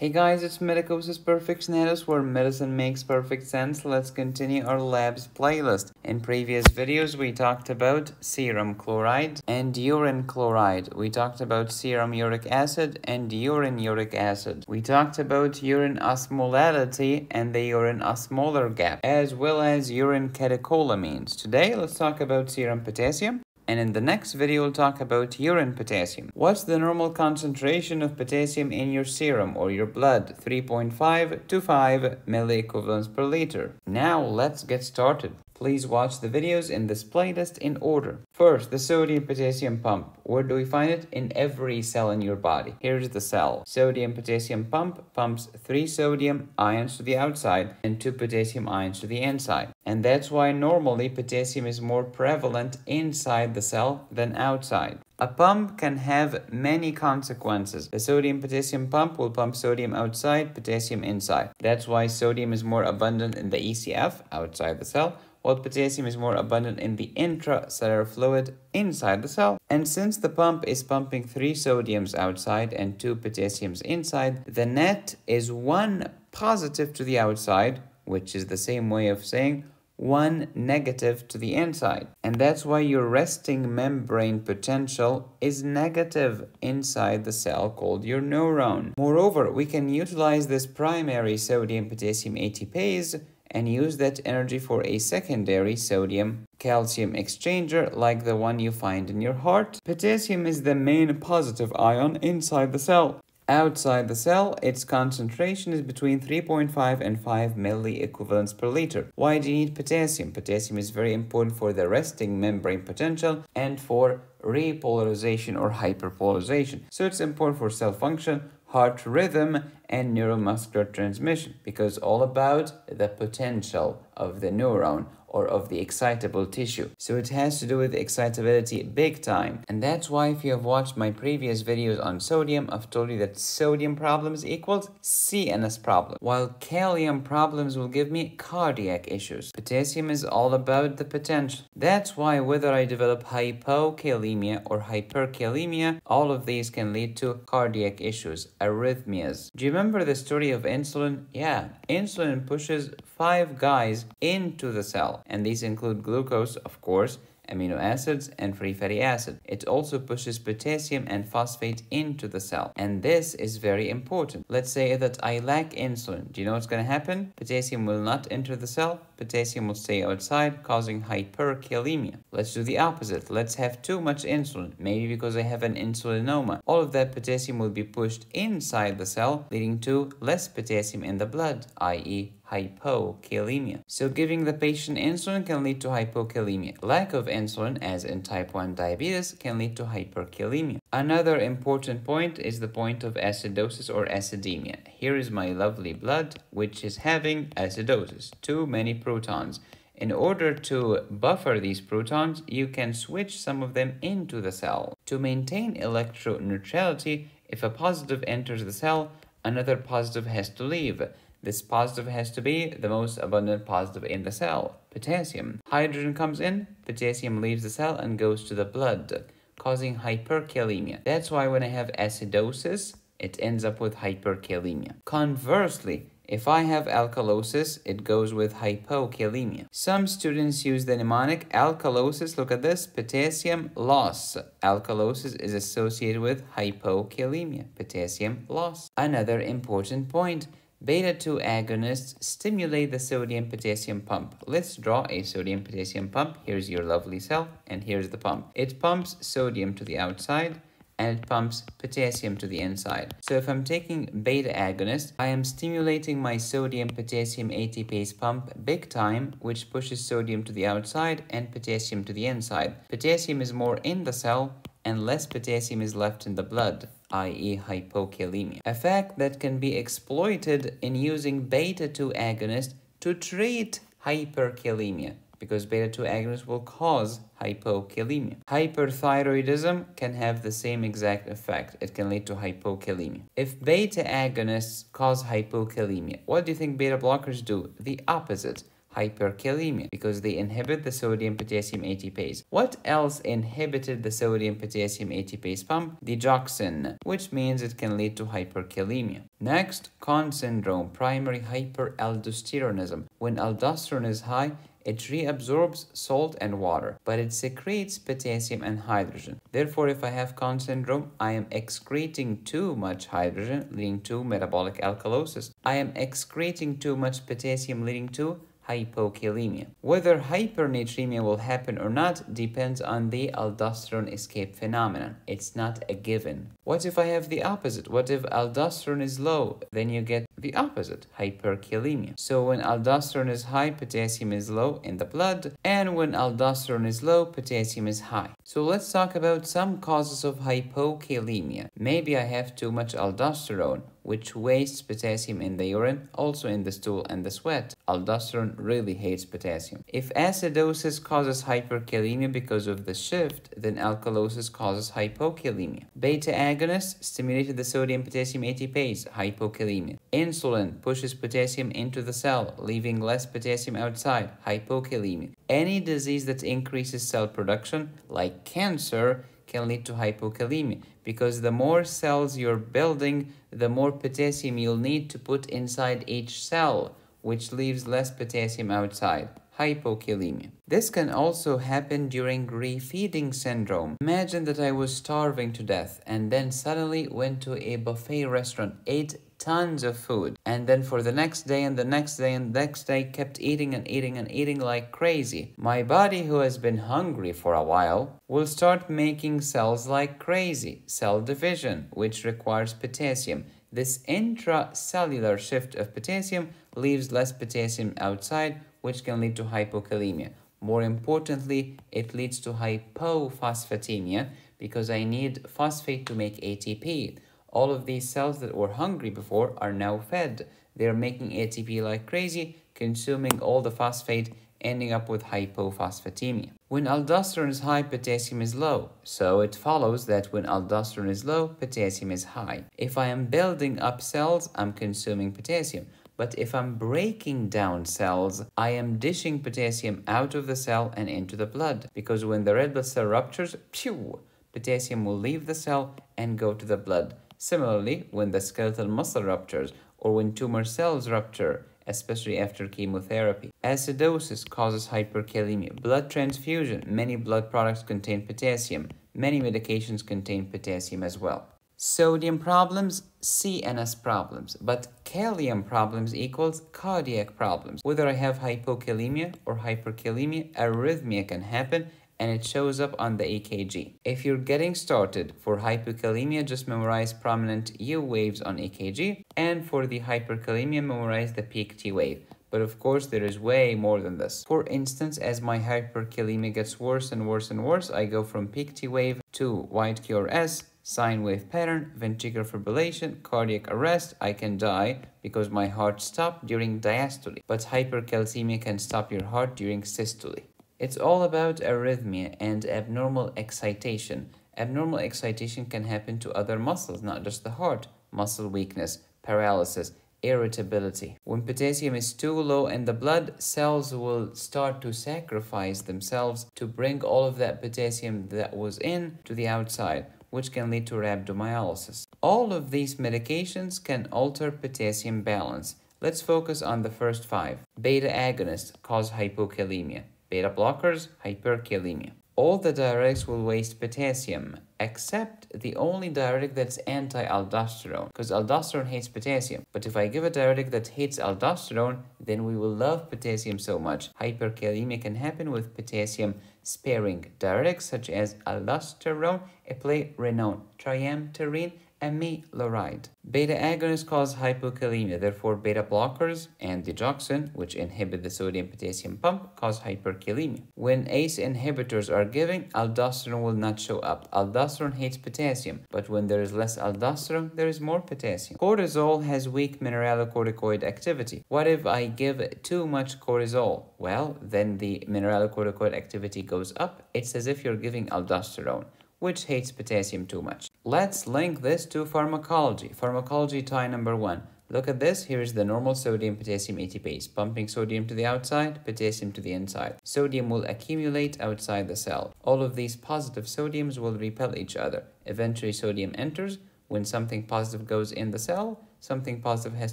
Hey guys, it's Medicosis Perfectionalis where medicine makes perfect sense. Let's continue our labs playlist. In previous videos, we talked about serum chloride and urine chloride. We talked about serum uric acid and urine uric acid. We talked about urine osmolality and the urine osmolar gap, as well as urine catecholamines. Today, let's talk about serum potassium and in the next video we'll talk about urine potassium. What's the normal concentration of potassium in your serum or your blood? 3.5 to 5 milliequivalents per liter. Now let's get started. Please watch the videos in this playlist in order. First, the sodium potassium pump. Where do we find it? In every cell in your body. Here's the cell. Sodium potassium pump pumps 3 sodium ions to the outside and 2 potassium ions to the inside. And that's why normally potassium is more prevalent inside the cell than outside. A pump can have many consequences. The sodium potassium pump will pump sodium outside, potassium inside. That's why sodium is more abundant in the ECF, outside the cell, while potassium is more abundant in the intracellular fluid inside the cell. And since the pump is pumping 3 sodiums outside and 2 potassiums inside, the net is 1 positive to the outside, which is the same way of saying 1 negative to the inside. And that's why your resting membrane potential is negative inside the cell called your neuron. Moreover, we can utilize this primary sodium potassium ATPase and use that energy for a secondary sodium calcium exchanger like the one you find in your heart. Potassium is the main positive ion inside the cell. Outside the cell, its concentration is between 3.5 and 5 milliequivalents per liter. Why do you need potassium? Potassium is very important for the resting membrane potential and for repolarization or hyperpolarization. So it's important for cell function, heart rhythm, and neuromuscular transmission because all about the potential of the neuron or of the excitable tissue. So it has to do with excitability big time. And that's why if you have watched my previous videos on sodium, I've told you that sodium problems equals CNS problem, while kalium problems will give me cardiac issues. Potassium is all about the potential. That's why whether I develop hypokalemia or hyperkalemia, all of these can lead to cardiac issues, arrhythmias. Do you remember the story of insulin? Yeah, insulin pushes five guys into the cell, and these include glucose, of course, amino acids, and free fatty acid. It also pushes potassium and phosphate into the cell. And this is very important. Let's say that I lack insulin. Do you know what's going to happen? Potassium will not enter the cell. Potassium will stay outside, causing hyperkalemia. Let's do the opposite. Let's have too much insulin, maybe because I have an insulinoma. All of that potassium will be pushed inside the cell, leading to less potassium in the blood, i.e hypokalemia. So giving the patient insulin can lead to hypokalemia. Lack of insulin, as in type 1 diabetes, can lead to hyperkalemia. Another important point is the point of acidosis or acidemia. Here is my lovely blood, which is having acidosis, too many protons. In order to buffer these protons, you can switch some of them into the cell. To maintain electroneutrality, if a positive enters the cell, another positive has to leave. This positive has to be the most abundant positive in the cell, potassium. Hydrogen comes in, potassium leaves the cell and goes to the blood, causing hyperkalemia. That's why when I have acidosis, it ends up with hyperkalemia. Conversely, if I have alkalosis, it goes with hypokalemia. Some students use the mnemonic alkalosis. Look at this, potassium loss. Alkalosis is associated with hypokalemia, potassium loss. Another important point, Beta-2 agonists stimulate the sodium-potassium pump. Let's draw a sodium-potassium pump. Here's your lovely cell, and here's the pump. It pumps sodium to the outside, and it pumps potassium to the inside. So if I'm taking beta agonist, I am stimulating my sodium-potassium ATPase pump big time, which pushes sodium to the outside and potassium to the inside. Potassium is more in the cell, and less potassium is left in the blood i.e. hypokalemia. A fact that can be exploited in using beta-2 agonist to treat hyperkalemia because beta-2 agonists will cause hypokalemia. Hyperthyroidism can have the same exact effect. It can lead to hypokalemia. If beta agonists cause hypokalemia, what do you think beta blockers do? The opposite. Hyperkalemia because they inhibit the sodium potassium ATPase. What else inhibited the sodium potassium ATPase pump? Digoxin, which means it can lead to hyperkalemia. Next, Conn syndrome, primary hyperaldosteronism. When aldosterone is high, it reabsorbs salt and water, but it secretes potassium and hydrogen. Therefore, if I have Conn syndrome, I am excreting too much hydrogen, leading to metabolic alkalosis. I am excreting too much potassium, leading to hypokalemia. Whether hypernatremia will happen or not depends on the aldosterone escape phenomenon. It's not a given. What if I have the opposite? What if aldosterone is low? Then you get the opposite, hyperkalemia. So when aldosterone is high, potassium is low in the blood, and when aldosterone is low, potassium is high. So let's talk about some causes of hypokalemia. Maybe I have too much aldosterone which wastes potassium in the urine, also in the stool and the sweat. Aldosterone really hates potassium. If acidosis causes hyperkalemia because of the shift, then alkalosis causes hypokalemia. Beta agonists stimulated the sodium potassium ATPase, hypokalemia. Insulin pushes potassium into the cell, leaving less potassium outside, hypokalemia. Any disease that increases cell production, like cancer, can lead to hypokalemia because the more cells you're building, the more potassium you'll need to put inside each cell, which leaves less potassium outside. Hypokalemia. This can also happen during refeeding syndrome. Imagine that I was starving to death and then suddenly went to a buffet restaurant, ate tons of food. And then for the next day and the next day and the next day kept eating and eating and eating like crazy. My body, who has been hungry for a while, will start making cells like crazy. Cell division, which requires potassium. This intracellular shift of potassium leaves less potassium outside, which can lead to hypokalemia. More importantly, it leads to hypophosphatemia because I need phosphate to make ATP. All of these cells that were hungry before are now fed. They're making ATP like crazy, consuming all the phosphate, ending up with hypophosphatemia. When aldosterone is high, potassium is low. So it follows that when aldosterone is low, potassium is high. If I am building up cells, I'm consuming potassium. But if I'm breaking down cells, I am dishing potassium out of the cell and into the blood. Because when the red blood cell ruptures, pew, potassium will leave the cell and go to the blood. Similarly, when the skeletal muscle ruptures or when tumor cells rupture, especially after chemotherapy. Acidosis causes hyperkalemia. Blood transfusion. Many blood products contain potassium. Many medications contain potassium as well. Sodium problems, CNS problems, but kalium problems equals cardiac problems. Whether I have hypokalemia or hyperkalemia, arrhythmia can happen and it shows up on the EKG. If you're getting started for hypokalemia, just memorize prominent U waves on EKG, and for the hyperkalemia, memorize the peak T wave. But of course, there is way more than this. For instance, as my hyperkalemia gets worse and worse and worse, I go from peak T wave to wide QRS, sine wave pattern, ventricular fibrillation, cardiac arrest, I can die because my heart stopped during diastole. But hypercalcemia can stop your heart during systole. It's all about arrhythmia and abnormal excitation. Abnormal excitation can happen to other muscles, not just the heart. Muscle weakness, paralysis, irritability. When potassium is too low in the blood, cells will start to sacrifice themselves to bring all of that potassium that was in to the outside, which can lead to rhabdomyolysis. All of these medications can alter potassium balance. Let's focus on the first five. Beta agonists cause hypokalemia. Beta blockers, hyperkalemia. All the diuretics will waste potassium, except the only diuretic that's anti-aldosterone, because aldosterone hates potassium. But if I give a diuretic that hates aldosterone, then we will love potassium so much. Hyperkalemia can happen with potassium sparing diuretics such as aldosterone, eplerenone, triamterene, amiloride. Beta agonists cause hypokalemia, therefore beta blockers and digoxin, which inhibit the sodium-potassium pump, cause hyperkalemia. When ACE inhibitors are given, aldosterone will not show up. Aldosterone hates potassium, but when there is less aldosterone, there is more potassium. Cortisol has weak mineralocorticoid activity. What if I give too much cortisol? Well, then the mineralocorticoid activity goes up. It's as if you're giving aldosterone which hates potassium too much. Let's link this to pharmacology. Pharmacology tie number one. Look at this. Here is the normal sodium potassium ATPase, pumping sodium to the outside, potassium to the inside. Sodium will accumulate outside the cell. All of these positive sodiums will repel each other. Eventually, sodium enters. When something positive goes in the cell, something positive has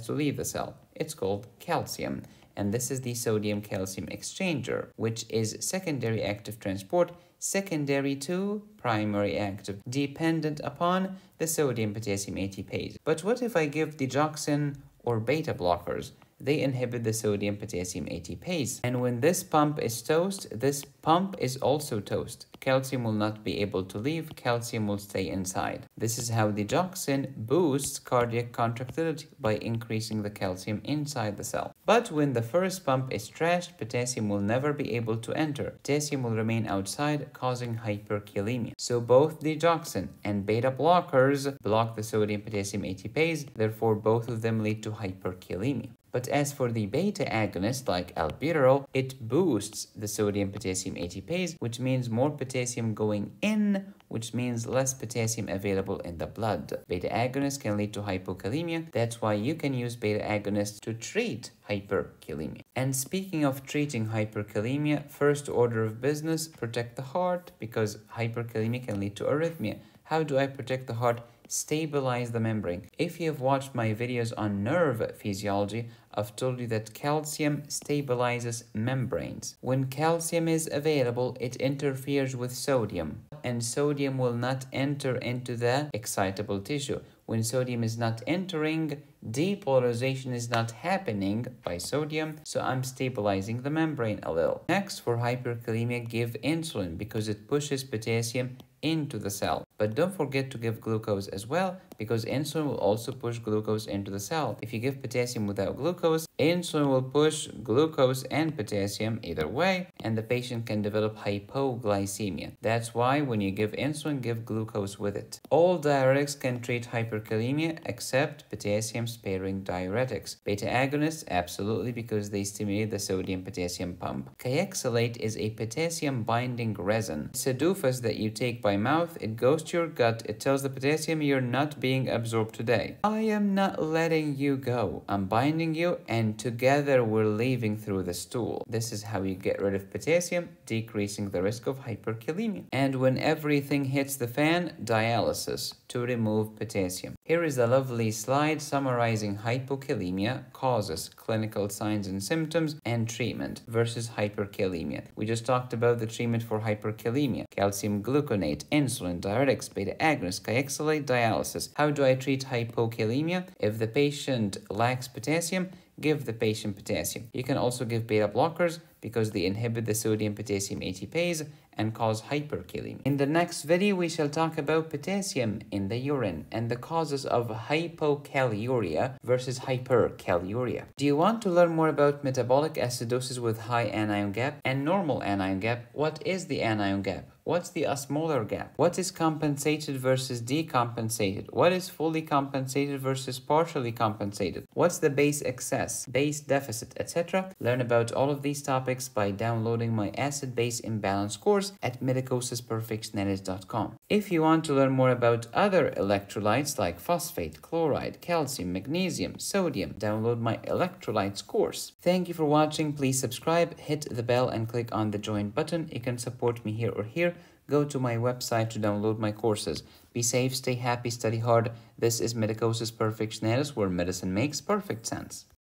to leave the cell. It's called calcium. And this is the sodium calcium exchanger, which is secondary active transport secondary to primary active, dependent upon the sodium potassium ATPase. But what if I give digoxin or beta blockers? They inhibit the sodium potassium ATPase. And when this pump is toast, this pump is also toast. Calcium will not be able to leave, calcium will stay inside. This is how digoxin boosts cardiac contractility by increasing the calcium inside the cell. But when the first pump is trashed, potassium will never be able to enter. Potassium will remain outside, causing hyperkalemia. So both digoxin and beta blockers block the sodium potassium ATPase, therefore both of them lead to hyperkalemia. But as for the beta agonist like albuterol, it boosts the sodium potassium ATPase, which means more potassium going in, which means less potassium available in the blood. Beta agonists can lead to hypokalemia. That's why you can use beta agonists to treat hyperkalemia. And speaking of treating hyperkalemia, first order of business, protect the heart because hyperkalemia can lead to arrhythmia. How do I protect the heart? Stabilize the membrane. If you have watched my videos on nerve physiology, I've told you that calcium stabilizes membranes. When calcium is available, it interferes with sodium, and sodium will not enter into the excitable tissue. When sodium is not entering, depolarization is not happening by sodium, so I'm stabilizing the membrane a little. Next, for hyperkalemia, give insulin because it pushes potassium into the cell. But don't forget to give glucose as well because insulin will also push glucose into the cell. If you give potassium without glucose, insulin will push glucose and potassium either way and the patient can develop hypoglycemia. That's why when you give insulin, give glucose with it. All diuretics can treat hyperkalemia except potassium sparing diuretics. Beta agonists, absolutely because they stimulate the sodium potassium pump. Kayexalate is a potassium binding resin. It's a doofus that you take by mouth, it goes to your gut, it tells the potassium you're not being being absorbed today. I am not letting you go. I'm binding you and together we're leaving through the stool. This is how you get rid of potassium, decreasing the risk of hyperkalemia. And when everything hits the fan, dialysis to remove potassium. Here is a lovely slide summarizing hypokalemia, causes, clinical signs and symptoms, and treatment versus hyperkalemia. We just talked about the treatment for hyperkalemia, calcium gluconate, insulin, diuretics, beta agonists, kayexalate, dialysis. How do I treat hypokalemia? If the patient lacks potassium, give the patient potassium. You can also give beta blockers because they inhibit the sodium potassium ATPase and cause hyperkalemia. In the next video, we shall talk about potassium in the urine and the causes of hypokaluria versus hyperkaluria. Do you want to learn more about metabolic acidosis with high anion gap and normal anion gap? What is the anion gap? What's the osmolar gap? What is compensated versus decompensated? What is fully compensated versus partially compensated? What's the base excess, base deficit, etc.? Learn about all of these topics by downloading my acid-base imbalance course at medicosisperfectionalis.com. If you want to learn more about other electrolytes like phosphate, chloride, calcium, magnesium, sodium, download my electrolytes course. Thank you for watching. Please subscribe, hit the bell and click on the join button. You can support me here or here go to my website to download my courses. Be safe, stay happy, study hard. This is Medicosis Perfectionalis, where medicine makes perfect sense.